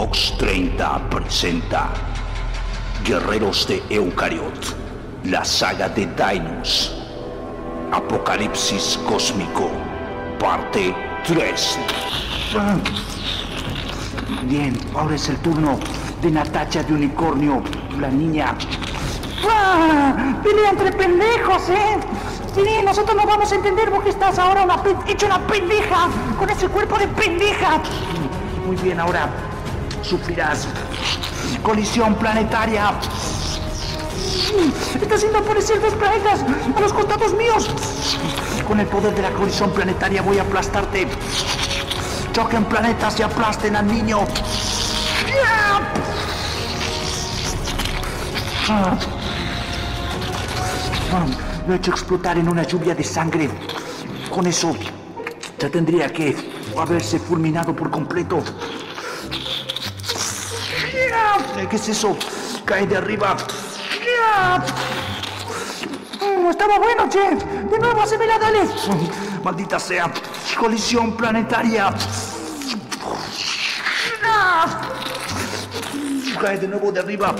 Vox 30 presenta Guerreros de Eucariot, la saga de Dinus, Apocalipsis Cósmico, parte 3. Bien, ahora es el turno de Natacha de Unicornio, la niña. ¡Ah! Entre pendejos, ¿eh? Sí, nosotros no vamos a entender porque estás ahora una hecho una pendeja, con ese cuerpo de pendeja. Muy bien, ahora sufrirás colisión planetaria. Está haciendo aparecer dos planetas a los costados míos. Con el poder de la colisión planetaria voy a aplastarte. Choquen planetas y aplasten al niño. Lo he hecho explotar en una lluvia de sangre. Con eso ya tendría que haberse fulminado por completo. ¿Qué es eso? Cae de arriba. Mm, estaba bueno, che. De nuevo, hacemela, dale. Maldita sea. Colisión planetaria. Cae de nuevo de arriba.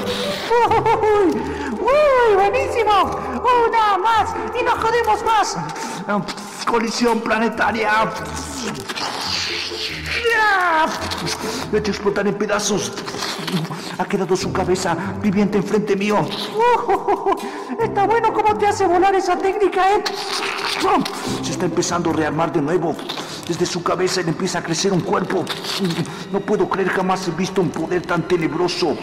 Uy, buenísimo. Una más y no jodemos más. Ah, Colisión planetaria. He hecho explotar en pedazos. Ha quedado su cabeza viviente enfrente mío. Está bueno cómo te hace volar esa técnica, ¿eh? Se está empezando a rearmar de nuevo. Desde su cabeza le empieza a crecer un cuerpo. No puedo creer jamás he visto un poder tan tenebroso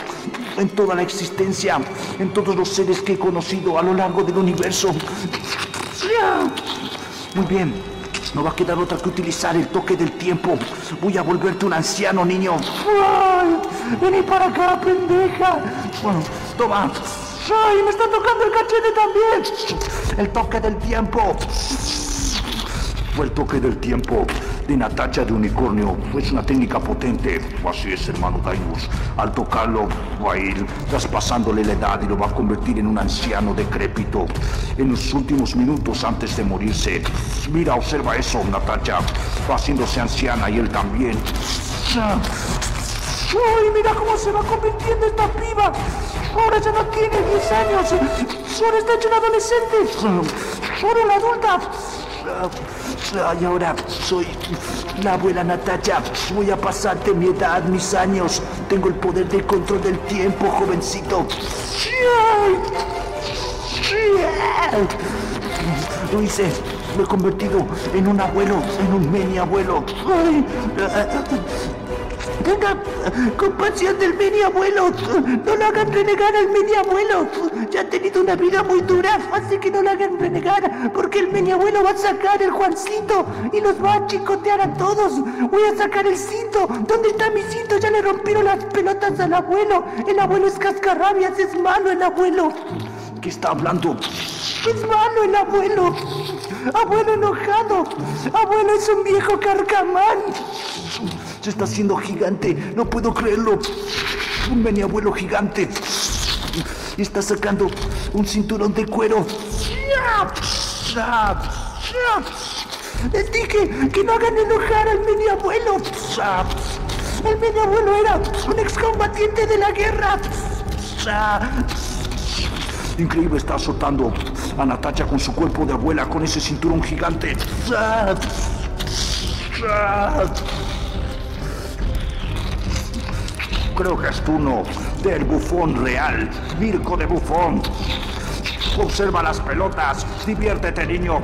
en toda la existencia, en todos los seres que he conocido a lo largo del universo. Muy bien, no va a quedar otra que utilizar el toque del tiempo. Voy a volverte un anciano, niño. Vení para acá, pendeja. Bueno, toma. ¡Ay, me está tocando el cachete también! El toque del tiempo. Fue el toque del tiempo de Natacha de Unicornio. Es una técnica potente. Así es, hermano Dainus. Al tocarlo, va a ir traspasándole la edad y lo va a convertir en un anciano decrépito. En los últimos minutos antes de morirse. Mira, observa eso, Natacha. Va haciéndose anciana y él también. ¡Ay, mira cómo se va convirtiendo esta piba! Ahora ya no tiene 10 años. Ahora está hecho una adolescente. Ahora una adulta. Y ahora soy la abuela Natacha. Voy a pasarte mi edad, mis años. Tengo el poder del control del tiempo, jovencito. Lo hice. Me he convertido en un abuelo, en un mini abuelo. Ay, Tenga compasión del mini abuelo. No lo hagan renegar al mini abuelo. Ya ha tenido una vida muy dura, así que no lo hagan renegar, porque el mini abuelo va a sacar el Juancito y los va a chicotear a todos. Voy a sacar el cinto. ¿Dónde está mi cinto? Ya le rompieron las pelotas al abuelo. El abuelo es cascarrabias, es malo el abuelo. ¿Qué está hablando? Es malo el abuelo. Abuelo enojado. Abuelo es un viejo carcamán. Está haciendo gigante. No puedo creerlo. Un mini abuelo gigante. Y está sacando un cinturón de cuero. Les dije que no hagan enojar al mini abuelo. El mini abuelo era un excombatiente de la guerra. Increíble, está azotando a Natacha con su cuerpo de abuela, con ese cinturón gigante. Creo que es turno del bufón real, Mirko de Bufón. Observa las pelotas, diviértete niño.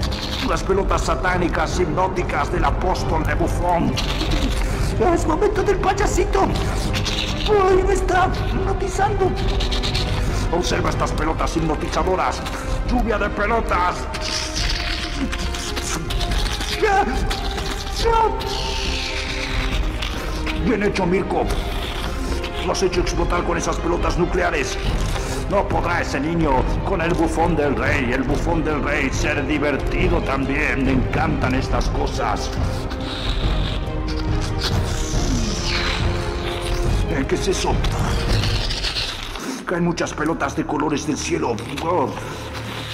Las pelotas satánicas hipnóticas del apóstol de Bufón. Es momento del payasito. Ay, me está hipnotizando. Observa estas pelotas hipnotizadoras. Lluvia de pelotas. Bien hecho, Mirko. Lo has hecho explotar con esas pelotas nucleares. No podrá ese niño con el bufón del rey, el bufón del rey, ser divertido también. Me encantan estas cosas. Eh, ¿Qué es eso? Caen muchas pelotas de colores del cielo. Oh,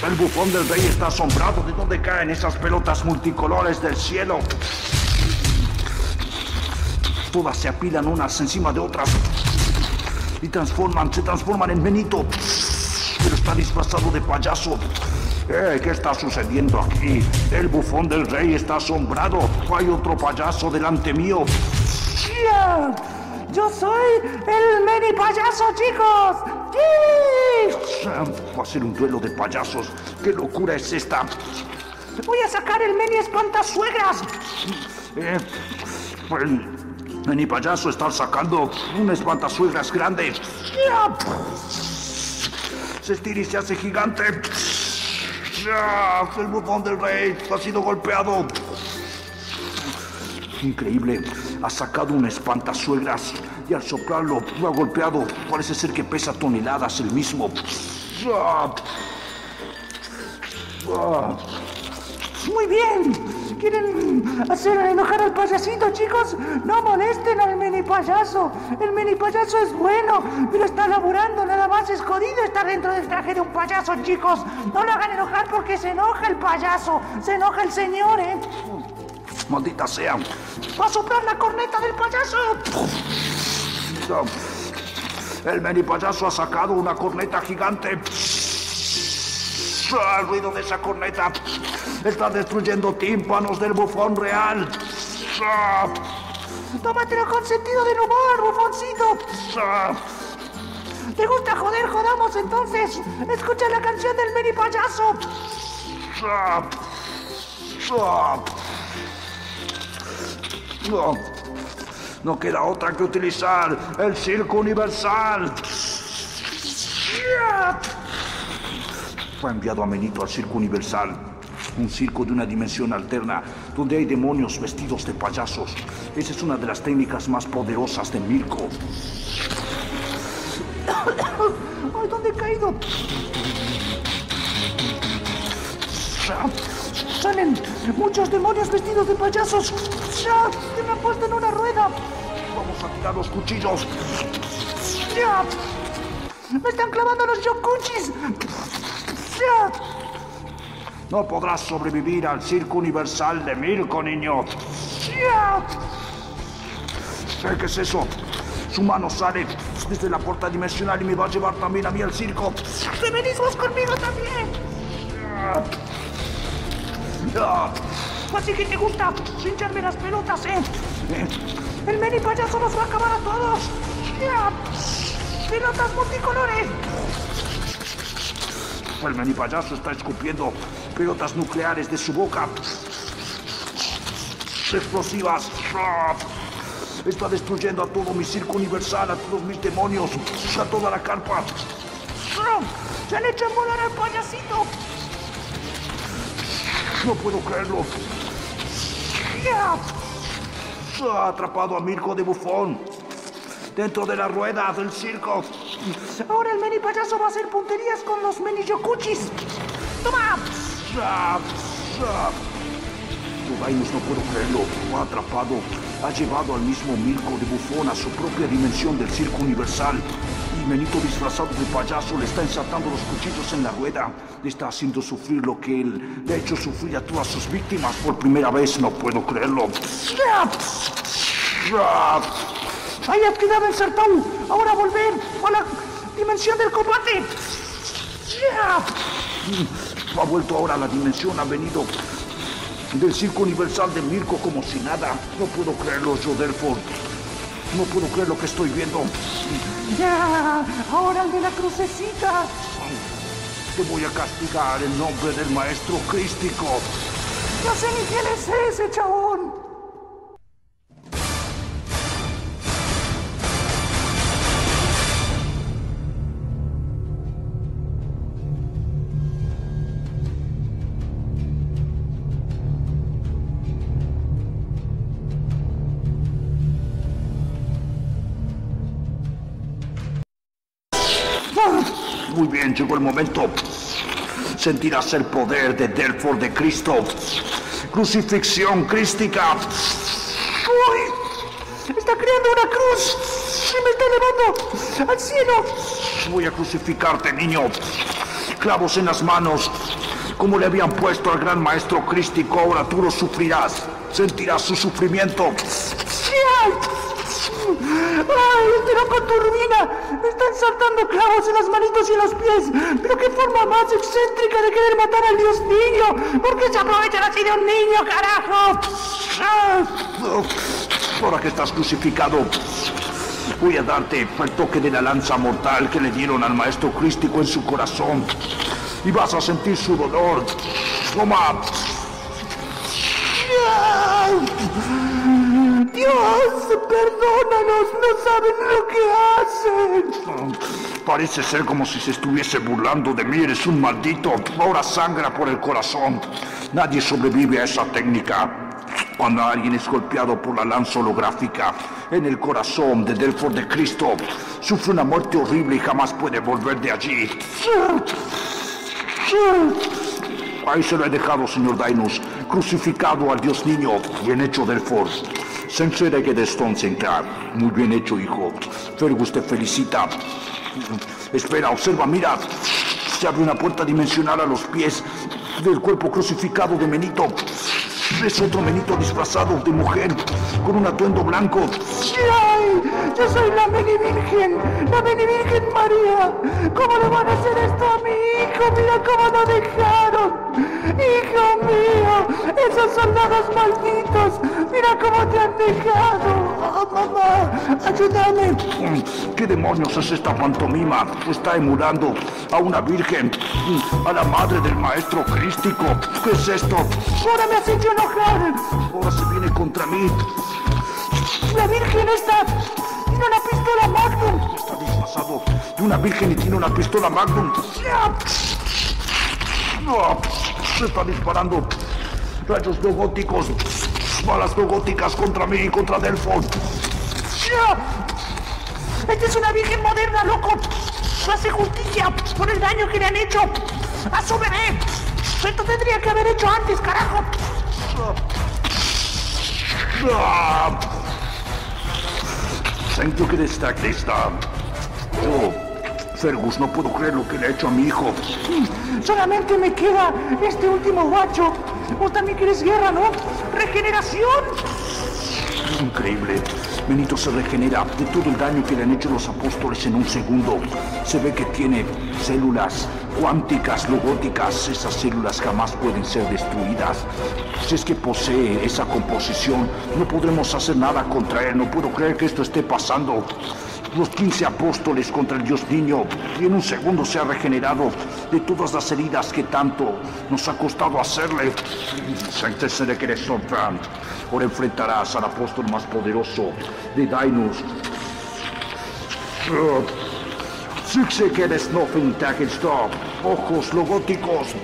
el bufón del rey está asombrado. ¿De dónde caen esas pelotas multicolores del cielo? Todas se apilan unas encima de otras y transforman, se transforman en Benito, pero está disfrazado de payaso. Eh, ¿Qué está sucediendo aquí? El bufón del rey está asombrado. Hay otro payaso delante mío. Yo soy el mini payaso, chicos. Va a ser un duelo de payasos. ¿Qué locura es esta? Voy a sacar el mini espantasuegras. Eh, el mini payaso está sacando un espantasuegras grande. Se estira y se hace gigante. El bufón del rey ha sido golpeado. Increíble. Ha sacado un espantasuegras y al soplarlo lo ha golpeado. Parece ser que pesa toneladas el mismo. Muy bien. ¿Quieren hacer enojar al payasito, chicos? No molesten al mini payaso. El mini payaso es bueno, pero está laburando. Nada más es jodido estar dentro del traje de un payaso, chicos. No lo hagan enojar porque se enoja el payaso. Se enoja el señor, ¿eh? Maldita sea. Va a soplar la corneta del payaso. El mini payaso ha sacado una corneta gigante. ¡Ah! El ruido de esa corneta está destruyendo tímpanos del bufón real. Tómatelo con sentido del humor, bufoncito. ¿Te gusta joder? Jodamos entonces. Escucha la canción del mini payaso. No, no queda otra que utilizar el circo universal. Fue enviado a Menito al circo universal, un circo de una dimensión alterna donde hay demonios vestidos de payasos. Esa es una de las técnicas más poderosas de Mirko. ¡Ay, dónde he caído! Salen muchos demonios vestidos de payasos. ¡Ya! ¡Que me han puesto en una rueda! Vamos a tirar los cuchillos. ¡Ya! ¡Me están clavando los yokuchis! ¡Ya! No podrás sobrevivir al circo universal de Mirko, niño. ¿Qué es eso? Su mano sale desde la puerta dimensional y me va a llevar también a mí al circo. ¡Te venís vos conmigo también! Así que te gusta hincharme las pelotas, ¿eh? eh, El mini payaso nos va a acabar a todos. ¡Pelotas multicolores! El mini payaso está escupiendo pelotas nucleares de su boca. Explosivas. Está destruyendo a todo mi circo universal, a todos mis demonios, a toda la carpa. ¡Se han hecho volar al payasito! No puedo creerlo. ¡Ya! Ha atrapado a Mirko de bufón. Dentro de la rueda del circo. Ahora el mini payaso va a hacer punterías con los mini yokuchis. ¡Toma! ¡Ah! Dainos, no puedo creerlo. Lo ha atrapado. Ha llevado al mismo Mirko de bufón a su propia dimensión del circo universal. Y Benito disfrazado de payaso le está ensartando los cuchillos en la rueda. Le está haciendo sufrir lo que él le ha hecho sufrir a todas sus víctimas por primera vez. No puedo creerlo. ¡Ya! ¡Ah! ¡Ahí has quedado ensartado! ¡Ahora volver a la dimensión del combate! Ha vuelto ahora a la dimensión, ha venido del circo universal de Mirko como si nada. No puedo creerlo, yo, Delford. No puedo creer lo que estoy viendo. ¡Ya! ¡Ahora el de la crucecita! Te voy a castigar en nombre del maestro crístico. ¡No sé ni quién es ese chabón! Muy bien, llegó el momento. Sentirás el poder de Delford de Cristo. Crucifixión crística. ¡Uy! ¡Está creando una cruz! ¡Y me está elevando al cielo! Voy a crucificarte, niño. Clavos en las manos. Como le habían puesto al gran maestro crístico, ahora tú lo sufrirás. Sentirás su sufrimiento. ¡Ya! turbina! ¡Me están saltando clavos en las manitos y en los pies! ¡Pero qué forma más excéntrica de querer matar al dios niño! ¿Por qué se aprovechan así de un niño, carajo? Ahora que estás crucificado, voy a darte el toque de la lanza mortal que le dieron al maestro crístico en su corazón. Y vas a sentir su dolor. Toma. Dios, perdónanos, no saben lo que hacen. Parece ser como si se estuviese burlando de mí. Eres un maldito. Ahora sangra por el corazón. Nadie sobrevive a esa técnica. Cuando alguien es golpeado por la lanza holográfica en el corazón de Delfos de Cristo, sufre una muerte horrible y jamás puede volver de allí. Ahí se lo he dejado, señor Dainus, crucificado al Dios niño, bien hecho Delfos. Sensei que destoncencar. Muy bien hecho, hijo. Fergus te felicita. Espera, observa, mira. Se abre una puerta dimensional a los pies del cuerpo crucificado de Menito. Es otro Menito disfrazado de mujer con un atuendo blanco. Yo soy la mini virgen, la mini virgen María. ¿Cómo le van a hacer esto a mi hijo? Mira cómo lo dejaron. Hijo mío, esos soldados malditos. Mira cómo te han dejado. Oh, mamá, ayúdame. ¿Qué demonios es esta pantomima? Está emulando a una virgen, a la madre del maestro crístico. ¿Qué es esto? Ahora me has hecho enojar. Ahora se viene contra mí. La virgen está... Tiene una pistola Magnum. Está disfrazado de una virgen y tiene una pistola Magnum. Se está disparando rayos góticos, balas góticas contra mí y contra Delfos. Esta es una virgen moderna, loco. Hace justicia por el daño que le han hecho a su bebé. Esto tendría que haber hecho antes, carajo. Siento que destaque está. Yo, Fergus, no puedo creer lo que le ha hecho a mi hijo. Solamente me queda este último guacho. Vos también quieres guerra, ¿no? ¡Regeneración! Increíble. Benito se regenera de todo el daño que le han hecho los apóstoles en un segundo. Se ve que tiene células cuánticas, logóticas. Esas células jamás pueden ser destruidas. Si es que posee esa composición, no podremos hacer nada contra él. No puedo creer que esto esté pasando. Los 15 apóstoles contra el Dios niño y en un segundo se ha regenerado de todas las heridas que tanto nos ha costado hacerle. Siéntese de que eres Sopran. Ahora enfrentarás al apóstol más poderoso de Dainus. Nothing stop. Ojos logóticos.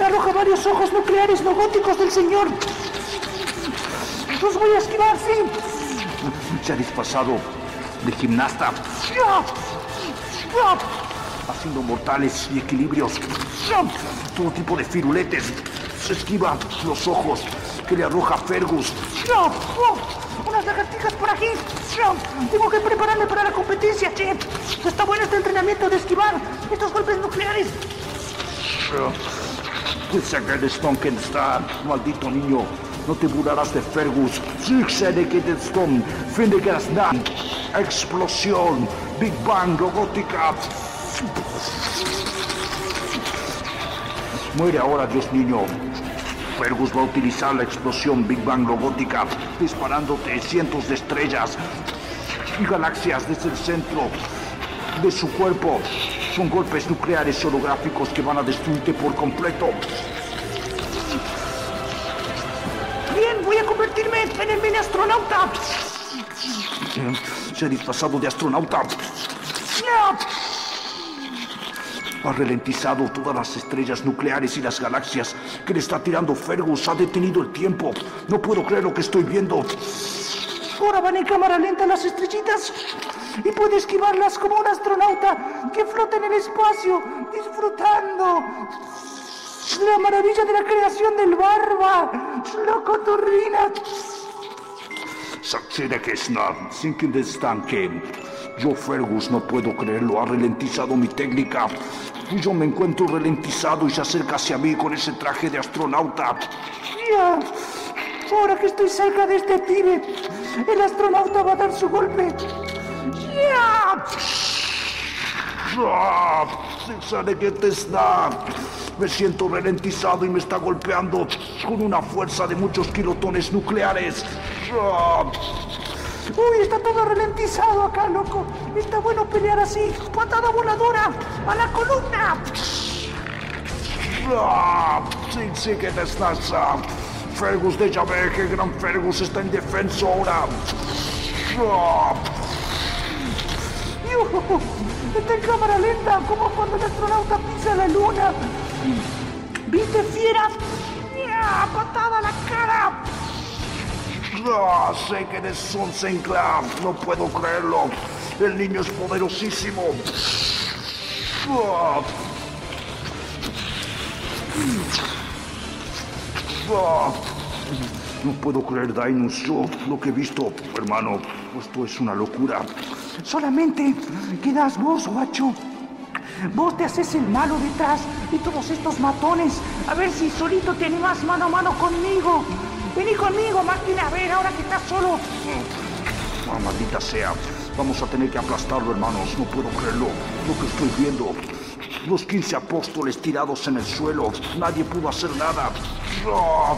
Arroja varios ojos nucleares logóticos del Señor. Los voy a esquivar, sí. Se ha disfrazado de gimnasta, haciendo mortales y equilibrios. Todo tipo de firuletes. Se esquiva los ojos que le arroja Fergus. Unas lagartijas por aquí. Tengo que prepararme para la competencia, che. Está bueno este entrenamiento de esquivar estos golpes nucleares. El Stonken está, maldito niño. No te burlarás de Fergus. Stone, Finnegasnan. Explosión. Big Bang robótica. Muere ahora, Dios niño. Fergus va a utilizar la explosión Big Bang robótica, disparándote cientos de estrellas y galaxias desde el centro de su cuerpo. Son golpes nucleares holográficos que van a destruirte por completo. Bien, voy a convertirme en el mini astronauta. Se ha disfrazado de astronauta. Ha ralentizado todas las estrellas nucleares y las galaxias que le está tirando Fergus. Ha detenido el tiempo. No puedo creer lo que estoy viendo. Ahora van en cámara lenta las estrellitas y puede esquivarlas como un astronauta que flota en el espacio, disfrutando la maravilla de la creación del barba. Loco turrina. Sucede que es nada, sin que destanque. Yo, Fergus, no puedo creerlo. Ha ralentizado mi técnica. Y yo me encuentro ralentizado y se acerca hacia mí con ese traje de astronauta. ahora que estoy cerca de este pibe, el astronauta va a dar su golpe. ¡Ya! ¿Sabe qué te está? Me siento ralentizado y me está golpeando con una fuerza de muchos kilotones nucleares. ¡Ah! Uy, está todo ralentizado acá, loco. Está bueno pelear así. Patada voladora a la columna. ¡Ah! Sí, sí que te estás. ah. Fergus de Javé, que gran Fergus está indefenso ahora. ¡Ah! Está en cámara lenta, como cuando el astronauta pisa la luna. ¿Viste, fiera? ¡Patada a la cara! Sé que eres un Sinclair. No puedo creerlo. El niño es poderosísimo. No puedo creer, Dinus. Yo lo que he visto, hermano, esto es una locura. Solamente quedas vos, guacho. Vos te haces el malo detrás de todos estos matones. A ver si solito te animas mano a mano conmigo. Vení conmigo, máquina, a ver, ahora que estás solo. Ah, maldita sea. Vamos a tener que aplastarlo, hermanos. No puedo creerlo. Lo que estoy viendo. Los 15 apóstoles tirados en el suelo. Nadie pudo hacer nada. Ah,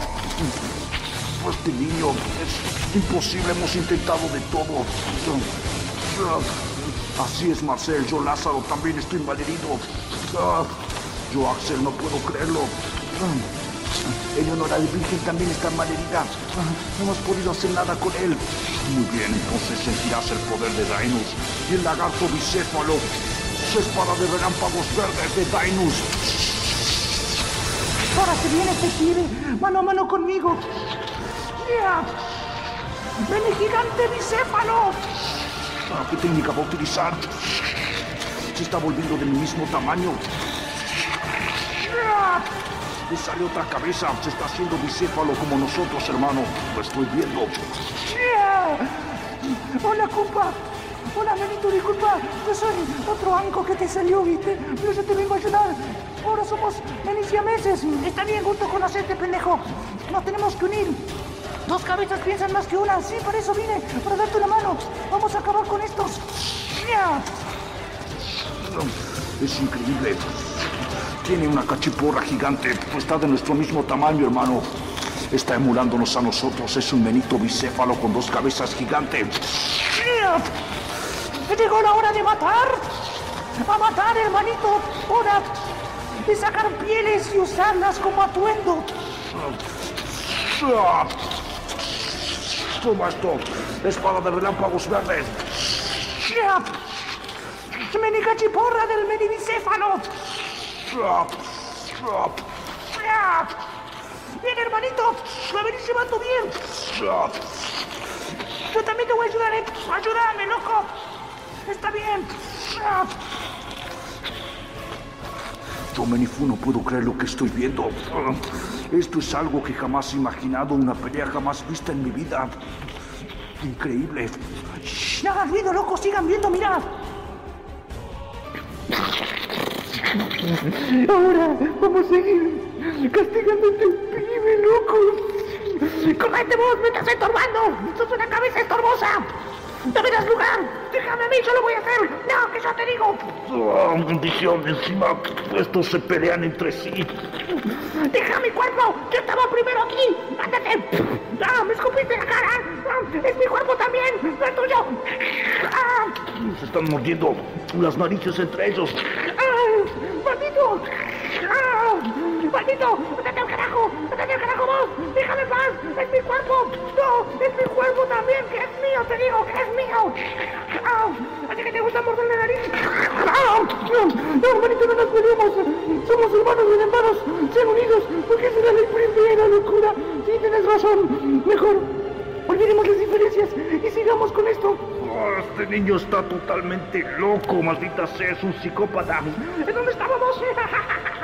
Este niño es imposible. Hemos intentado de todo. Ah, Así es, Marcel. Yo, Lázaro, también estoy malherido. Yo, Axel, no puedo creerlo. Eleonora de Virgen también está malherida. Ah, No hemos podido hacer nada con él. Muy bien, entonces sentirás el poder de Dainus y el lagarto bicéfalo. Su espada de relámpagos verdes de Dainus. Ahora se viene este pibe, mano a mano conmigo. ¡Ya! ¡Ven, gigante bicéfalo! Ah, ¿Qué técnica va a utilizar? Se está volviendo de mi mismo tamaño. Sale otra cabeza. Se está haciendo bicéfalo como nosotros, hermano. Lo estoy viendo. ¡Ya! Hola, compa. Hola, Benito, disculpa. Yo soy otro anco que te salió, ¿viste? Pero yo te vengo a ayudar. Ahora somos meses. Está bien, gusto conocerte, pendejo. Nos tenemos que unir. Dos cabezas piensan más que una. Sí, para eso vine. Para darte una mano. Vamos a acabar con estos. ¡Ya! Es increíble. Tiene una cachiporra gigante. Está de nuestro mismo tamaño, hermano. Está emulándonos a nosotros. Es un menito bicéfalo con dos cabezas gigantes. Llegó la hora de matar. A matar, hermanito. Hora de sacar pieles y usarlas como atuendo. Toma esto. Espada de relámpagos verdes. ¡Ya! ¡Meni cachiporra del menibicéfalo! ¡Bien, hermanito! ¡Lo venís llevando bien! Yo también te voy a ayudar, ¿eh? ¡Ayúdame, loco! ¡Está bien! ¡Ya! Yo, Menifu, no puedo creer lo que estoy viendo. Esto es algo que jamás he imaginado, una pelea jamás vista en mi vida. Increíble. ¡No hagan ruido, loco! ¡Sigan viendo, mirad! Ahora vamos a seguir castigando a este pibe, loco. ¡Cómete vos! ¡Me estás estorbando! ¡Sos una cabeza estorbosa! ¡No me das lugar! ¡Déjame a mí! ¡Yo lo voy a hacer! ¡No, que yo te digo! Ah, bendición, encima estos se pelean entre sí. ¡Deja mi cuerpo! ¡Yo estaba primero aquí! ¡Ándate! ¡Ah! ¡Me escupiste la cara! ¡Ah! ¡Es mi cuerpo también! ¡No es tuyo! ¡Ah! Se están mordiendo las narices entre ellos. ¡Ah! ¡Maldito! ¡Ah! ¡Maldito! ¡Ándate al carajo! ¡Ándate al carajo vos! ¡Déjame en paz! ¡Es mi cuerpo! ¡No! ¡Es mi cuerpo también! ¡Que es mío! ¡Te digo que es mío! ¡Ah! ¿Así que te gusta morder la nariz? ¡Ah! ¡No! ¡No, manito, no nos peleemos! ¡Somos hermanos y hermanos! ¡Sean unidos! Porque es la ley primera, locura! Sí, tienes razón. Mejor olvidemos las diferencias y sigamos con esto. Ah, este niño está totalmente loco, maldita sea, es un psicópata. ¿En dónde estábamos?